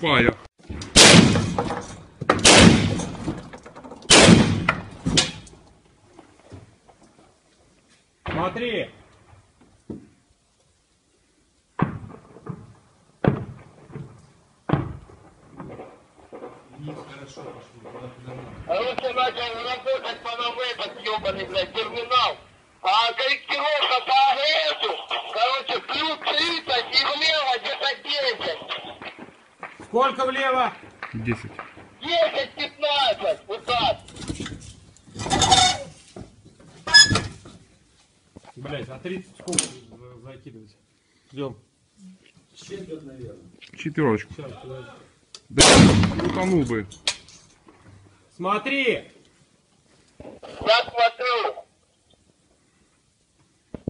Фая. Смотри. Короче, начал работать по новой этот ебаный, блядь, терминал. А корректировка по АГСу, короче, плюс 30 и влево где-то 10. Сколько влево? 10. 10-15, вот так. Блять, а 30 сколько за- закидывать? Ждем. Четверочку. Сейчас. Да утонул бы. Смотри.